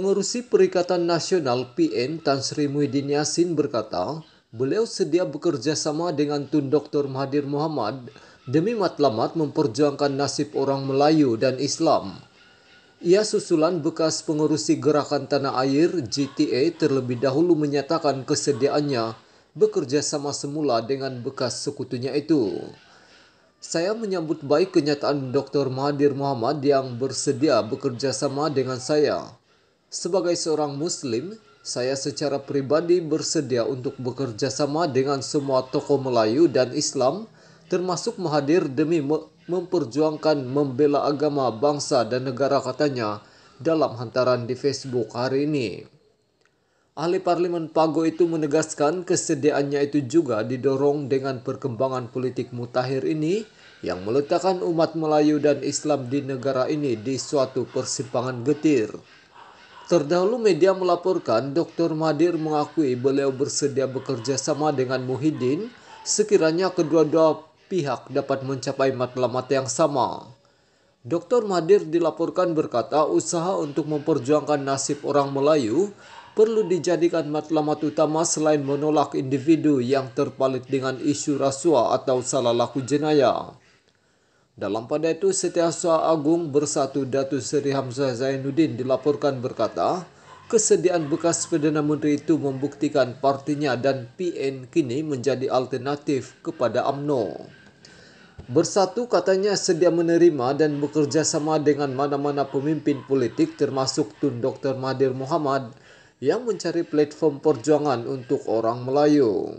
Pengurusi Perikatan Nasional PN Tan Sri Muhyiddin Yassin berkata, beliau sedia bekerja sama dengan Tun Dr. Mahathir Muhammad demi matlamat memperjuangkan nasib orang Melayu dan Islam. Ia susulan bekas pengurusi Gerakan Tanah Air GTA terlebih dahulu menyatakan kesediaannya bekerja sama semula dengan bekas sekutunya itu. Saya menyambut baik kenyataan Dr. Mahathir Muhammad yang bersedia bekerja sama dengan saya. Sebagai seorang Muslim, saya secara pribadi bersedia untuk bekerja sama dengan semua tokoh Melayu dan Islam, termasuk Mahathir demi memperjuangkan membela agama, bangsa, dan negara katanya dalam hantaran di Facebook hari ini. Ahli Parlemen Pago itu menegaskan kesediaannya itu juga didorong dengan perkembangan politik mutakhir ini yang meletakkan umat Melayu dan Islam di negara ini di suatu persimpangan getir. Terdahulu media melaporkan Dr. Madir mengakui beliau bersedia bekerja sama dengan Muhyiddin sekiranya kedua-dua pihak dapat mencapai matlamat yang sama. Dr. Madir dilaporkan berkata usaha untuk memperjuangkan nasib orang Melayu perlu dijadikan matlamat utama selain menolak individu yang terpalit dengan isu rasuah atau salah laku jenayah. Dalam pada itu, Setiausaha Agung Bersatu Datu Seri Hamzah Zainuddin dilaporkan berkata, kesediaan bekas Perdana Menteri itu membuktikan partinya dan PN kini menjadi alternatif kepada AMNO. Bersatu katanya sedia menerima dan bekerja sama dengan mana-mana pemimpin politik termasuk Tun Dr. Mahathir Muhammad yang mencari platform perjuangan untuk orang Melayu.